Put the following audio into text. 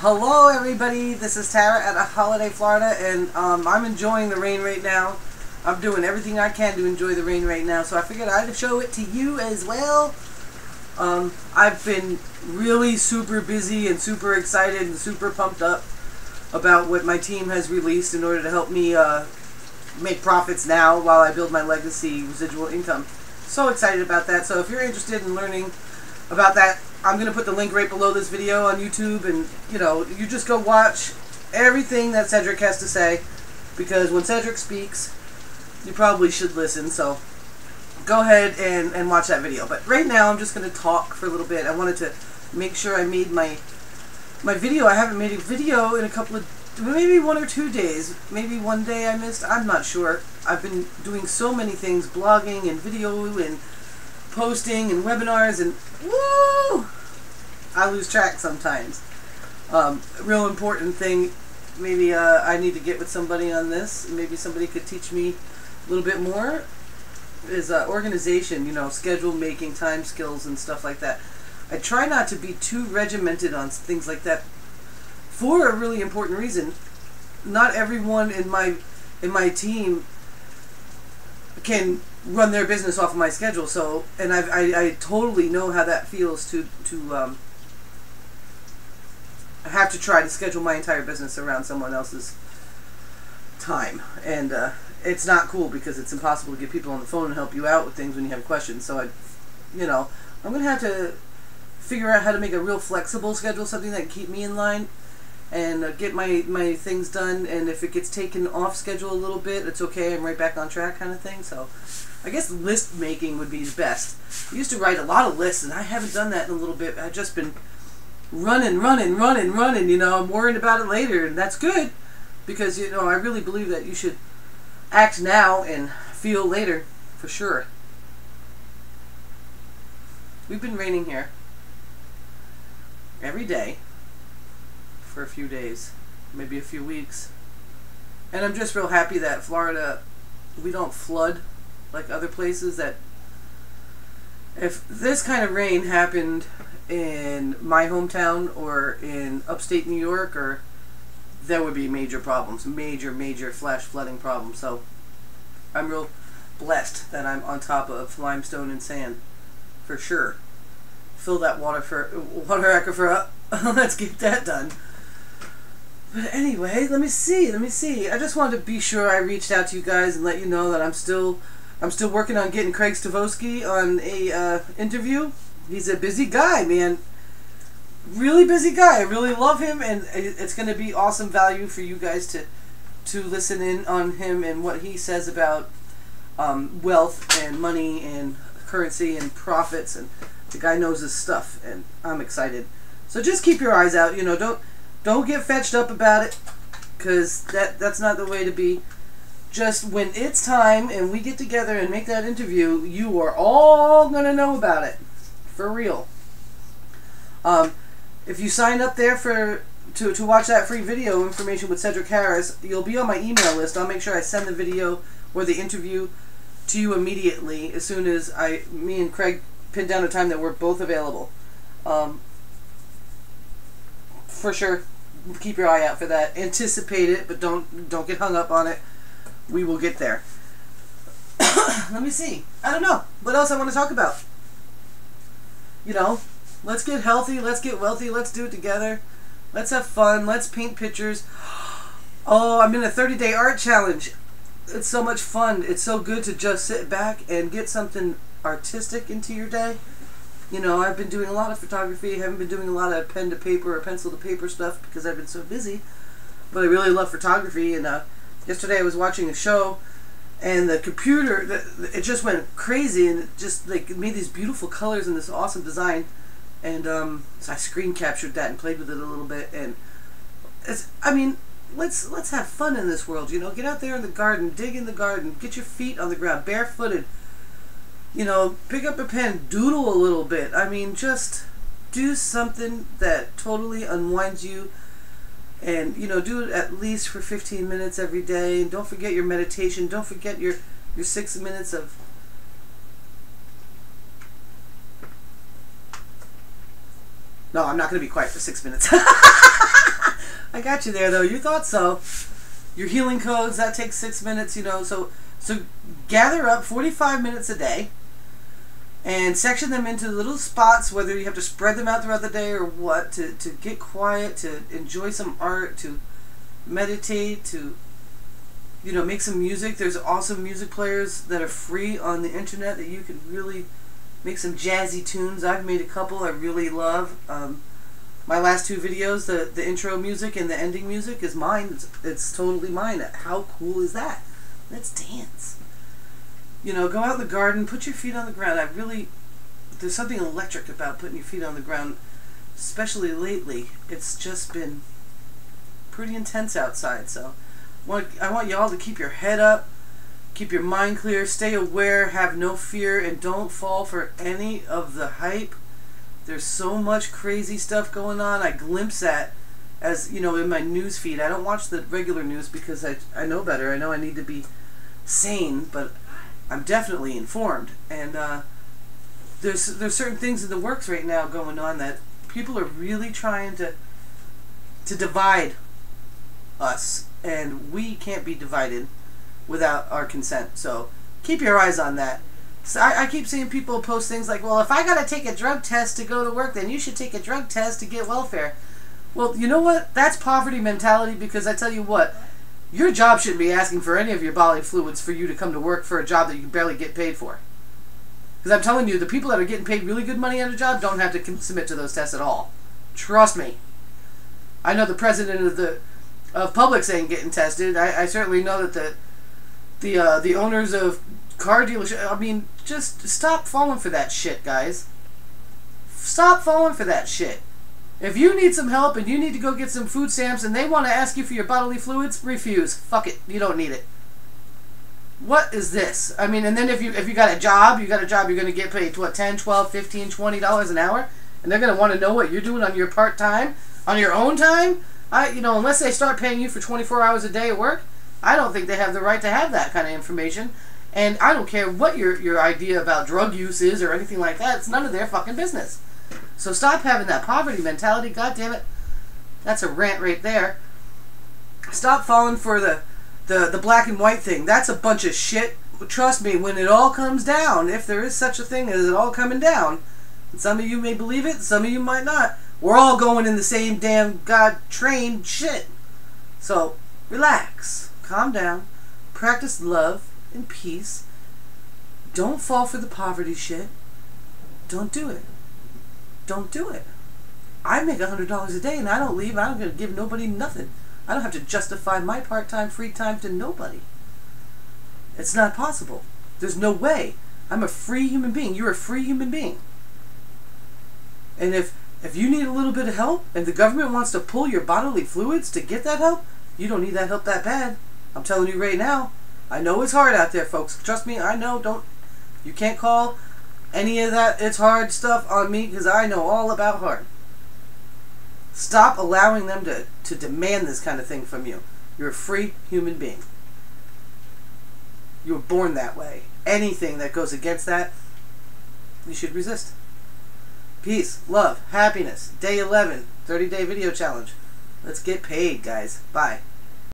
Hello, everybody. This is Tara at a Holiday, Florida, and um, I'm enjoying the rain right now. I'm doing everything I can to enjoy the rain right now, so I figured I'd show it to you as well. Um, I've been really super busy and super excited and super pumped up about what my team has released in order to help me uh, make profits now while I build my legacy residual income. So excited about that. So if you're interested in learning about that, I'm going to put the link right below this video on YouTube and, you know, you just go watch everything that Cedric has to say because when Cedric speaks, you probably should listen. So go ahead and, and watch that video. But right now, I'm just going to talk for a little bit. I wanted to make sure I made my my video. I haven't made a video in a couple of maybe one or two days. Maybe one day I missed. I'm not sure. I've been doing so many things, blogging and video and posting and webinars and woo! I lose track sometimes. Um, real important thing. Maybe uh, I need to get with somebody on this. Maybe somebody could teach me a little bit more. Is uh, organization, you know, schedule making, time skills, and stuff like that. I try not to be too regimented on things like that for a really important reason. Not everyone in my in my team can run their business off of my schedule. So, and I, I, I totally know how that feels to to um, have to try to schedule my entire business around someone else's time, and uh, it's not cool because it's impossible to get people on the phone and help you out with things when you have questions. So, I, you know, I'm gonna have to figure out how to make a real flexible schedule, something that can keep me in line and uh, get my, my things done. And if it gets taken off schedule a little bit, it's okay. I'm right back on track, kind of thing. So, I guess list making would be the best. I used to write a lot of lists, and I haven't done that in a little bit. I've just been running, running, running, running. You know, I'm worrying about it later, and that's good because you know I really believe that you should act now and feel later for sure. We've been raining here every day for a few days, maybe a few weeks. And I'm just real happy that Florida, we don't flood like other places that if this kind of rain happened in my hometown or in upstate New York or there would be major problems, major, major flash flooding problems. So I'm real blessed that I'm on top of limestone and sand for sure. Fill that water for water aquifer up. Let's get that done. But anyway, let me see. Let me see. I just wanted to be sure I reached out to you guys and let you know that I'm still I'm still working on getting Craig Stavosky on a uh, interview. He's a busy guy, man. Really busy guy. I really love him, and it's going to be awesome value for you guys to to listen in on him and what he says about um, wealth and money and currency and profits. And the guy knows his stuff, and I'm excited. So just keep your eyes out. You know, don't don't get fetched up about it, because that that's not the way to be just when it's time and we get together and make that interview, you are all going to know about it. For real. Um, if you sign up there for to, to watch that free video information with Cedric Harris, you'll be on my email list. I'll make sure I send the video or the interview to you immediately as soon as I me and Craig pin down a time that we're both available. Um, for sure, keep your eye out for that. Anticipate it, but don't don't get hung up on it we will get there. Let me see. I don't know. What else I want to talk about? You know, let's get healthy, let's get wealthy, let's do it together. Let's have fun, let's paint pictures. Oh, I'm in a 30 day art challenge. It's so much fun. It's so good to just sit back and get something artistic into your day. You know, I've been doing a lot of photography, haven't been doing a lot of pen to paper or pencil to paper stuff because I've been so busy. But I really love photography. And uh, yesterday I was watching a show and the computer it just went crazy and it just like made these beautiful colors and this awesome design. And um, so I screen captured that and played with it a little bit. And it's I mean let's let's have fun in this world you know? Get out there in the garden dig in the garden get your feet on the ground barefooted you know pick up a pen doodle a little bit I mean just do something that totally unwinds you and you know do it at least for 15 minutes every day and don't forget your meditation don't forget your your six minutes of No, I'm not going to be quiet for six minutes. I got you there, though. You thought so. Your healing codes that takes six minutes. You know, so so gather up 45 minutes a day and section them into little spots, whether you have to spread them out throughout the day or what, to, to get quiet, to enjoy some art, to meditate, to you know, make some music. There's awesome music players that are free on the internet that you can really make some jazzy tunes. I've made a couple I really love. Um, my last two videos, the, the intro music and the ending music is mine. It's, it's totally mine. How cool is that? Let's dance. You know, go out in the garden, put your feet on the ground. I really, there's something electric about putting your feet on the ground, especially lately. It's just been pretty intense outside, so I want y'all to keep your head up, keep your mind clear, stay aware, have no fear, and don't fall for any of the hype. There's so much crazy stuff going on. I glimpse at as you know in my news feed. I don't watch the regular news because I I know better. I know I need to be sane, but I'm definitely informed. And uh, there's there's certain things in the works right now going on that people are really trying to to divide us, and we can't be divided without our consent. So keep your eyes on that. So I, I keep seeing people post things like, "Well, if I gotta take a drug test to go to work, then you should take a drug test to get welfare." Well, you know what? That's poverty mentality because I tell you what, your job shouldn't be asking for any of your bodily fluids for you to come to work for a job that you barely get paid for. Because I'm telling you, the people that are getting paid really good money at a job don't have to submit to those tests at all. Trust me. I know the president of the of Publix ain't getting tested. I, I certainly know that the the uh, the owners of car dealership. I mean, just stop falling for that shit, guys. Stop falling for that shit. If you need some help and you need to go get some food stamps and they want to ask you for your bodily fluids, refuse. Fuck it. You don't need it. What is this? I mean, and then if you if you got a job, you got a job, you're going to get paid what 10, 12, 15, 20 dollars an hour, and they're going to want to know what you're doing on your part time, on your own time? I you know, unless they start paying you for 24 hours a day at work, I don't think they have the right to have that kind of information. And I don't care what your your idea about drug use is or anything like that. It's none of their fucking business. So stop having that poverty mentality. God damn it. That's a rant right there. Stop falling for the, the, the black and white thing. That's a bunch of shit. Trust me, when it all comes down, if there is such a thing as it all coming down, some of you may believe it, some of you might not. We're all going in the same damn God train shit. So relax, calm down, practice love and peace. Don't fall for the poverty shit. Don't do it don't do it. I make $100 a day and I don't leave. I don't give nobody nothing. I don't have to justify my part-time free time to nobody. It's not possible. There's no way. I'm a free human being. You're a free human being. And if if you need a little bit of help and the government wants to pull your bodily fluids to get that help, you don't need that help that bad. I'm telling you right now. I know it's hard out there, folks. Trust me, I know. Don't you can't call any of that it's hard stuff on me because I know all about hard. Stop allowing them to, to demand this kind of thing from you. You're a free human being. You were born that way. Anything that goes against that, you should resist. Peace, love, happiness. Day 11, 30 day video challenge. Let's get paid, guys. Bye.